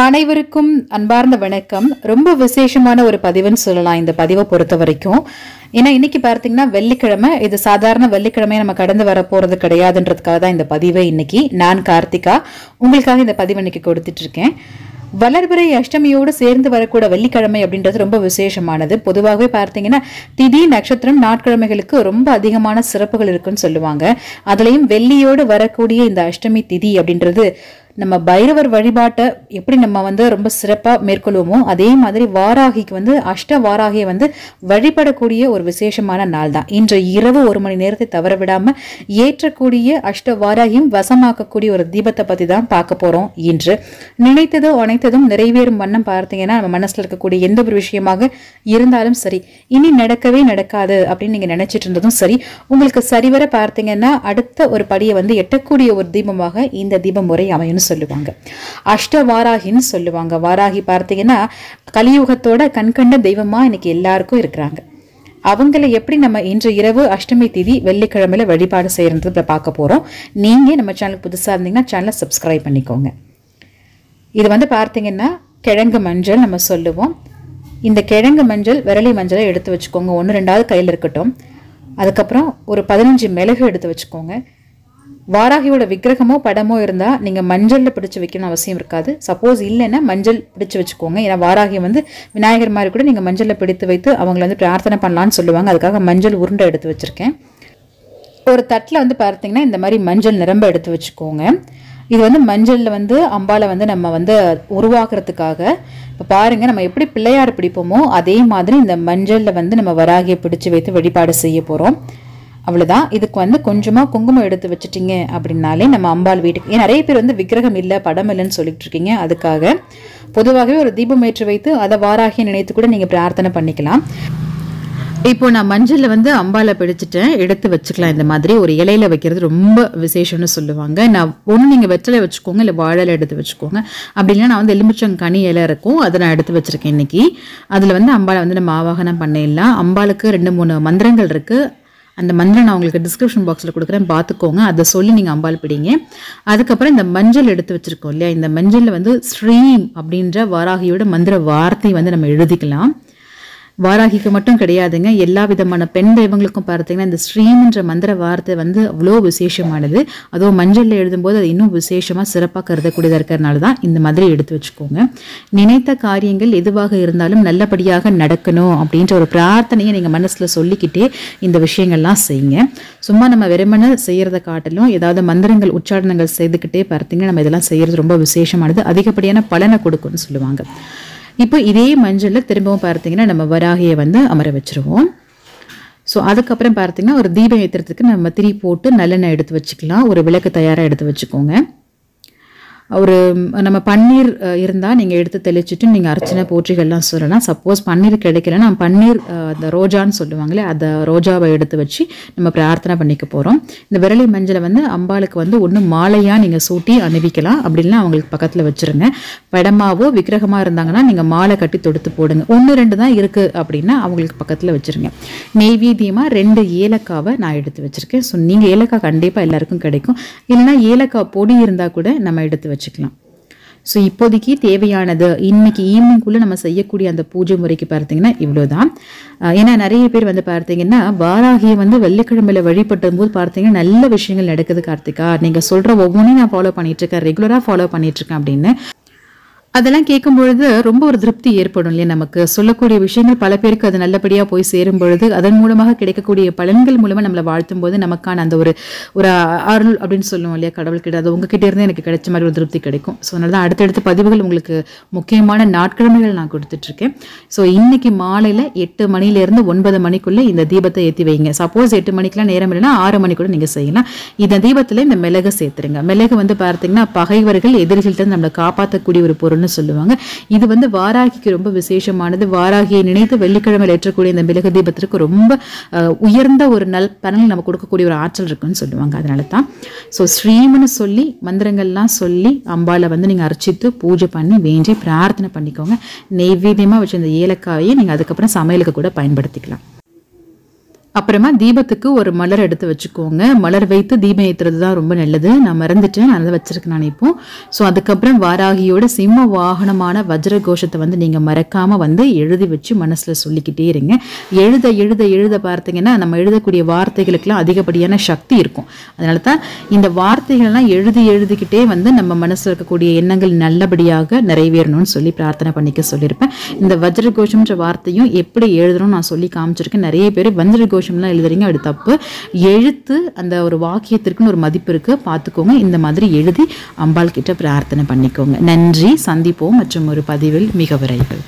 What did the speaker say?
அனைவருக்கும் அன்பார்ந்த வணக்கம். ரொம்ப விசேஷமான ஒரு பதிவுன்னு சொல்லலாம் இந்த பதிவை பொறுத்த வரைக்கும் ஏன்னா இன்னைக்கு பார்த்தீங்கன்னா வெள்ளிக்கிழமை. இது சாதாரண வெள்ளிக்கிழமை நம்ம கடந்து வர போறது கிடையாதுன்றதுக்காக தான் இந்த பதிவை இன்னைக்கு நான் கார்த்திகா உங்களுக்காக இந்த பதிவு இன்னைக்கு கொடுத்துட்டு இருக்கேன் வளர்பிறை அஷ்டமியோடு சேர்ந்து வரக்கூட வெள்ளிக்கிழமை அப்படின்றது ரொம்ப விசேஷமானது. பொதுவாகவே பார்த்தீங்கன்னா திதி நட்சத்திரம் நாட்கிழமைகளுக்கு ரொம்ப அதிகமான சிறப்புகள் இருக்குன்னு சொல்லுவாங்க. அதுலேயும் வெள்ளியோடு வரக்கூடிய இந்த அஷ்டமி திதி அப்படின்றது நம்ம பைரவர் வழிபாட்டை எப்படி நம்ம வந்து ரொம்ப சிறப்பாக மேற்கொள்வோமோ அதே மாதிரி வாராகிக்கு வந்து அஷ்ட வாராகியை வந்து வழிபடக்கூடிய ஒரு விசேஷமான நாள் தான் இன்று இரவு ஒரு மணி நேரத்தை தவற விடாமல் ஏற்றக்கூடிய அஷ்ட வாராகியும் வசமாக்கக்கூடிய ஒரு தீபத்தை பற்றி தான் பார்க்க போகிறோம் இன்று. நினைத்ததோ அனைத்ததும் நிறைவேறும் வண்ணம் பார்த்தீங்கன்னா நம்ம மனசில் இருக்கக்கூடிய எந்த ஒரு விஷயமாக இருந்தாலும் சரி இனி நடக்கவே நடக்காது அப்படின்னு நீங்கள் நினச்சிட்டு இருந்ததும் சரி உங்களுக்கு சரிவர பார்த்தீங்கன்னா அடுத்த ஒரு படியை வந்து எட்டக்கூடிய ஒரு தீபமாக இந்த தீபம் முறை அமையும் சொல்லுவாங்க. அஷ்ட வாராகின்னு சொல்லுவாங்க. வாராகி பார்த்தீங்கன்னா கலியுகத்தோட கண்கண்ட தெய்வமா இன்னைக்கு எல்லாருக்கும் இருக்கிறாங்க. அவங்கள எப்படி நம்ம இன்று இரவு அஷ்டமி திதி வெள்ளிக்கிழமையில் வழிபாடு செய்யறது பார்க்க போறோம். நீங்கள் நம்ம சேனலுக்கு புதுசா இருந்தீங்கன்னா சேனலை சப்ஸ்கிரைப் பண்ணிக்கோங்க. இது வந்து பார்த்தீங்கன்னா கிழங்கு மஞ்சள் நம்ம சொல்லுவோம். இந்த கிழங்கு மஞ்சள் விரலி மஞ்சளை எடுத்து வச்சுக்கோங்க. ஒன்று ரெண்டாவது கையில் இருக்கட்டும். அதுக்கப்புறம் ஒரு பதினஞ்சு மிளகு எடுத்து வச்சுக்கோங்க. வாராகியோட விக்கிரகமோ படமோ இருந்தால் நீங்கள் மஞ்சளில் பிடிச்சி வைக்கணும் அவசியம் இருக்காது. சப்போஸ் இல்லைன்னா மஞ்சள் பிடிச்சு வச்சுக்கோங்க. ஏன்னா வாராகி வந்து விநாயகர் மாதிரி கூட நீங்கள் மஞ்சளில் பிடித்து வைத்து அவங்கள வந்து பிரார்த்தனை பண்ணலான்னு சொல்லுவாங்க. அதுக்காக மஞ்சள் உருண்டை எடுத்து வச்சுருக்கேன். ஒரு தட்டில் வந்து பார்த்தீங்கன்னா இந்த மாதிரி மஞ்சள் நிரம்ப எடுத்து வச்சுக்கோங்க. இது வந்து மஞ்சளில் வந்து அம்பாலை வந்து நம்ம வந்து உருவாக்குறதுக்காக. இப்போ பாருங்கள் நம்ம எப்படி பிள்ளையார் பிடிப்போமோ அதே மாதிரி இந்த மஞ்சளில் வந்து நம்ம வராகியை பிடிச்சு வைத்து வழிபாடு செய்ய போகிறோம் அவ்வளோதான் இதுக்கு வந்து கொஞ்சமாக குங்குமம் எடுத்து வச்சுட்டிங்க அப்படின்னாலே நம்ம அம்பாள் வீட்டுக்கு ஏன் நிறைய பேர் வந்து விக்கிரகம் இல்லை படம் இல்லைன்னு சொல்லிட்டு இருக்கீங்க. அதுக்காக பொதுவாகவே ஒரு தீபம் ஏற்றி வைத்து அதை வாராகிய நினைத்து கூட நீங்கள் பிரார்த்தனை பண்ணிக்கலாம். இப்போ நான் மஞ்சளில் வந்து அம்பால பிடிச்சிட்டேன். எடுத்து வச்சுக்கலாம். இந்த மாதிரி ஒரு இலையில வைக்கிறது ரொம்ப விசேஷம்னு சொல்லுவாங்க. நான் ஒன்று நீங்கள் வெற்றிலை வச்சுக்கோங்க இல்லை வாழை எடுத்து வச்சுக்கோங்க. அப்படி நான் வந்து எலுமிச்சங்கனி இலை இருக்கும். அதை நான் எடுத்து வச்சிருக்கேன் இன்னைக்கு. அதில் வந்து அம்பாலை வந்து நம்ம ஆவாகனம் பண்ணிடலாம். அம்பாளுக்கு ரெண்டு மூணு மந்திரங்கள் இருக்குது அந்த மஞ்சள் நான் உங்களுக்கு டிஸ்கிரிப்ஷன் பாக்ஸில் கொடுக்குறேன். பார்த்துக்கோங்க. அதை சொல்லி நீங்கள் அம்பாள் பிடிங்க. அதுக்கப்புறம் இந்த மஞ்சள் எடுத்து வச்சுருக்கோம் இல்லையா? இந்த மஞ்சளில் வந்து ஸ்ரீம் அப்படின்ற வாராகியோட மந்திர வார்த்தை வந்து நம்ம எழுதிக்கலாம். வாராகிக்கு மட்டும் கிடையாதுங்க. எல்லா விதமான பெண் தெய்வங்களுக்கும் பார்த்தீங்கன்னா இந்த ஸ்ரீம்ன்ற மந்திர வார்த்தை வந்து அவ்வளோ விசேஷமானது. அதுவும் மஞ்சளில் எழுதும்போது அது இன்னும் விசேஷமாக சிறப்பாக கருதக்கூடியதாக இருக்கிறதுனால தான் இந்த மாதிரி எடுத்து வச்சுக்கோங்க. நினைத்த காரியங்கள் எதுவாக இருந்தாலும் நல்லபடியாக நடக்கணும் அப்படின்ற ஒரு பிரார்த்தனையை நீங்கள் மனசில் சொல்லிக்கிட்டே இந்த விஷயங்கள்லாம் செய்யுங்க. சும்மா நம்ம வெறுமனை செய்கிறத காட்டிலும் ஏதாவது மந்திரங்கள் உச்சாரணங்கள் செய்துக்கிட்டே பார்த்தீங்கன்னா நம்ம இதெல்லாம் செய்கிறது ரொம்ப விசேஷமானது. அதிகப்படியான பலனை கொடுக்கும்னு சொல்லுவாங்க. இப்போ இதே மஞ்சளில் திரும்பவும் பார்த்தீங்கன்னா நம்ம வராகியை வந்து அமர வச்சுருவோம். ஸோ அதுக்கப்புறம் பார்த்தீங்கன்னா ஒரு தீபம் ஏற்றுறதுக்கு நம்ம திரி போட்டு நல்லெண்ணெய் எடுத்து வச்சுக்கலாம். ஒரு விளக்கு தயாராக எடுத்து வச்சுக்கோங்க. ஒரு நம்ம பன்னீர் இருந்தால் நீங்கள் எடுத்து தெளிச்சுட்டு நீங்கள் அர்ச்சனை போற்றிகள்லாம் சொல்லலாம். சப்போஸ் பன்னீர் கிடைக்கலன்னா பன்னீர் அந்த ரோஜான்னு சொல்லுவாங்களே அந்த ரோஜாவை எடுத்து வச்சு நம்ம பிரார்த்தனை பண்ணிக்க போகிறோம் இந்த விரலி மஞ்சளை வந்து அம்பாளுக்கு வந்து ஒன்று மாலையாக நீங்கள் சூட்டி அணிவிக்கலாம். அப்படின்லாம் அவங்களுக்கு பக்கத்தில் வச்சுருங்க. படமாவோ விக்கிரகமாக இருந்தாங்கன்னா நீங்கள் மாலை கட்டி தொடுத்து போடுங்க. ஒன்று ரெண்டு தான் இருக்குது அப்படின்னா அவங்களுக்கு பக்கத்தில் வச்சுருங்க. நெய்வேத்தியமாக ரெண்டு ஏலக்காவை நான் எடுத்து வச்சுருக்கேன். ஸோ நீங்கள் ஏலக்காய் கண்டிப்பாக எல்லாருக்கும் கிடைக்கும். இல்லைன்னா ஏலக்காய் பொடி இருந்தால் கூட நம்ம எடுத்து வச்சுக்கலாம். ஸோ இப்போதைக்கு தேவையானது இன்னைக்கு ஈவினிங்குள்ளே நம்ம செய்யக்கூடிய அந்த பூஜை முறைக்கு பார்த்தீங்கன்னா இவ்வளோ தான் ஏன்னா நிறைய பேர் வந்து பார்த்தீங்கன்னா வாராகியை வந்து வெள்ளிக்கிழமையில் வழிபட்டும் போது பார்த்தீங்கன்னா நல்ல விஷயங்கள் நடக்குது கார்த்திகா. நீங்கள் சொல்கிற ஒவ்வொன்றையும் நான் ஃபாலோ பண்ணிட்டு இருக்கேன். ரெகுலராக ஃபாலோ பண்ணிட்டு இருக்கேன் அப்படின்னு. அதெல்லாம் கேட்கும் பொழுது ரொம்ப ஒரு திருப்தி ஏற்படும் இல்லையா நமக்கு? சொல்லக்கூடிய விஷயங்கள் பல பேருக்கு அது நல்லபடியாக போய் சேரும் பொழுது அதன் மூலமாக கிடைக்கக்கூடிய பலன்கள் மூலமாக நம்மளை வாழ்த்தும் போது நமக்கான அந்த ஒரு ஒரு அருள் அப்படின்னு சொல்லுவோம் இல்லையா கடவுள்கிட்ட அது உங்ககிட்ட இருந்து எனக்கு கிடைச்ச மாதிரி ஒரு திருப்தி கிடைக்கும். ஸோ அதனால தான் அடுத்தடுத்த பதிவுகள் உங்களுக்கு முக்கியமான நாட்கிழமைகள் நான் கொடுத்துட்ருக்கேன். ஸோ இன்னைக்கு மாலையில் எட்டு மணிலேருந்து ஒன்பது மணிக்குள்ளே இந்த தீபத்தை ஏற்றி வைங்க. சப்போஸ் எட்டு மணிக்கெலாம் நேரம் இல்லைன்னா ஆறு மணிக்கூட நீங்கள் செய்யலாம். இந்த தீபத்தில் இந்த மிளகு சேர்த்துருங்க. மிளகு வந்து பார்த்தீங்கன்னா பகைவர்கள் எதிரிகள்கிட்ட நம்மளை காப்பாற்றக்கூடிய ஒரு பொருள் பொருள்னு சொல்லுவாங்க? இது வந்து வாராகிக்கு ரொம்ப விசேஷமானது. வாராகியை நினைத்து வெள்ளிக்கிழமையில் ஏற்றக்கூடிய இந்த மிளகு தீபத்திற்கு ரொம்ப உயர்ந்த ஒரு நல் பலன் நம்ம கொடுக்கக்கூடிய ஒரு ஆற்றல் இருக்குன்னு சொல்லுவாங்க. அதனால தான். ஸோ ஸ்ரீம்னு சொல்லி மந்திரங்கள்லாம் சொல்லி அம்பாவில் வந்து நீங்கள் அர்ச்சித்து பூஜை பண்ணி வேண்டி பிரார்த்தனை பண்ணிக்கோங்க. நெய்வேத்தியமாக வச்ச இந்த ஏலக்காயை நீங்கள் அதுக்கப்புறம் சமையலுக்கு கூட பயன்படுத்திக்கலாம். அப்புறமா தீபத்துக்கு ஒரு மலர் எடுத்து வச்சுக்கோங்க. மலர் வைத்து தீபம் ஏற்றுறது தான் ரொம்ப நல்லது. நான் மறந்துட்டேன். நான் அதை வச்சிருக்கேன் நான் இப்போ ஸோ அதுக்கப்புறம் வாராகியோட சிம்ம வாகனமான வஜ்ர கோஷத்தை வந்து நீங்கள் மறக்காமல் வந்து எழுதி வச்சு மனசில் சொல்லிக்கிட்டே இருங்க. எழுத எழுத எழுத பார்த்தீங்கன்னா நம்ம எழுதக்கூடிய வார்த்தைகளுக்கெல்லாம் அதிகப்படியான சக்தி இருக்கும். அதனால தான் இந்த வார்த்தைகள்லாம் எழுதி எழுதிக்கிட்டே வந்து நம்ம மனசில் இருக்கக்கூடிய எண்ணங்கள் நல்லபடியாக நிறைவேறணும்னு சொல்லி பிரார்த்தனை பண்ணிக்க சொல்லியிருப்பேன். இந்த வஜ்ர கோஷம்ன்ற வார்த்தையும் எப்படி எழுதணும்னு நான் சொல்லி காமிச்சிருக்கேன். நிறைய பேர் வஜ்ர கோஷம் கோஷம்லாம் எழுதுறீங்க. அது தப்பு. எழுத்து அந்த ஒரு வாக்கியத்திற்குன்னு ஒரு மதிப்பு இருக்கு. பார்த்துக்கோங்க. இந்த மாதிரி எழுதி அம்பாள் கிட்ட பிரார்த்தனை பண்ணிக்கோங்க. நன்றி. சந்திப்போம். மற்றும் ஒரு பதிவில் மிக விரைவில்.